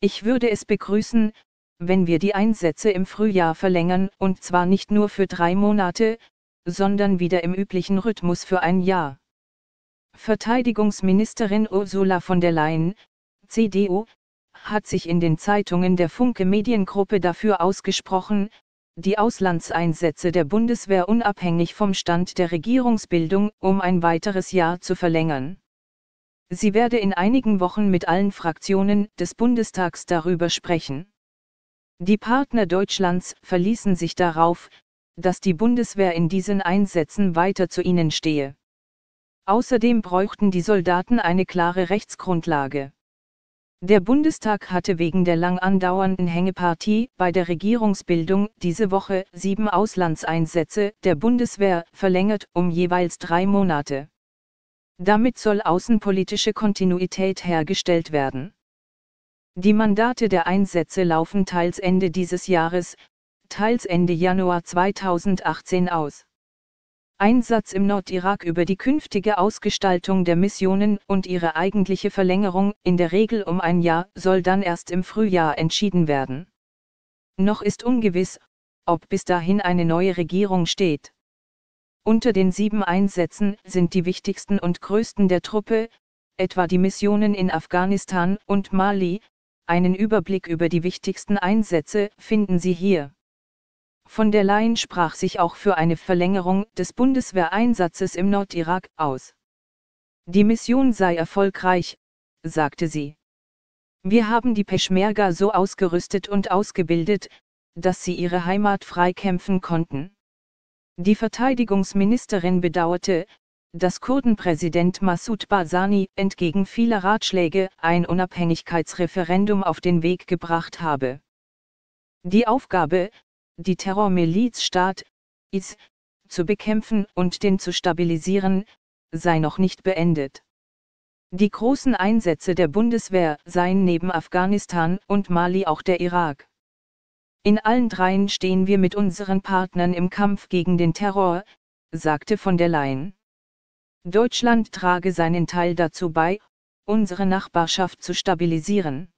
Ich würde es begrüßen, wenn wir die Einsätze im Frühjahr verlängern, und zwar nicht nur für drei Monate, sondern wieder im üblichen Rhythmus für ein Jahr. Verteidigungsministerin Ursula von der Leyen, CDU, hat sich in den Zeitungen der Funke Mediengruppe dafür ausgesprochen, die Auslandseinsätze der Bundeswehr unabhängig vom Stand der Regierungsbildung um ein weiteres Jahr zu verlängern. Sie werde in einigen Wochen mit allen Fraktionen des Bundestags darüber sprechen. Die Partner Deutschlands verließen sich darauf, dass die Bundeswehr in diesen Einsätzen weiter zu ihnen stehe. Außerdem bräuchten die Soldaten eine klare Rechtsgrundlage. Der Bundestag hatte wegen der lang andauernden Hängepartie bei der Regierungsbildung diese Woche sieben Auslandseinsätze der Bundeswehr verlängert um jeweils drei Monate. Damit soll außenpolitische Kontinuität hergestellt werden. Die Mandate der Einsätze laufen teils Ende dieses Jahres, teils Ende Januar 2018 aus. Einsatz im Nordirak über die künftige Ausgestaltung der Missionen und ihre eigentliche Verlängerung in der Regel um ein Jahr soll dann erst im Frühjahr entschieden werden. Noch ist ungewiss, ob bis dahin eine neue Regierung steht. Unter den sieben Einsätzen sind die wichtigsten und größten der Truppe, etwa die Missionen in Afghanistan und Mali, einen Überblick über die wichtigsten Einsätze finden Sie hier. Von der Leyen sprach sich auch für eine Verlängerung des Bundeswehreinsatzes im Nordirak aus. Die Mission sei erfolgreich, sagte sie. Wir haben die Peschmerga so ausgerüstet und ausgebildet, dass sie ihre Heimat freikämpfen konnten. Die Verteidigungsministerin bedauerte, dass Kurdenpräsident Massoud Barzani entgegen vieler Ratschläge ein Unabhängigkeitsreferendum auf den Weg gebracht habe. Die Aufgabe, die Terrormilizstaat, IS, zu bekämpfen und den zu stabilisieren, sei noch nicht beendet. Die großen Einsätze der Bundeswehr seien neben Afghanistan und Mali auch der Irak. In allen dreien stehen wir mit unseren Partnern im Kampf gegen den Terror, sagte von der Leyen. Deutschland trage seinen Teil dazu bei, unsere Nachbarschaft zu stabilisieren.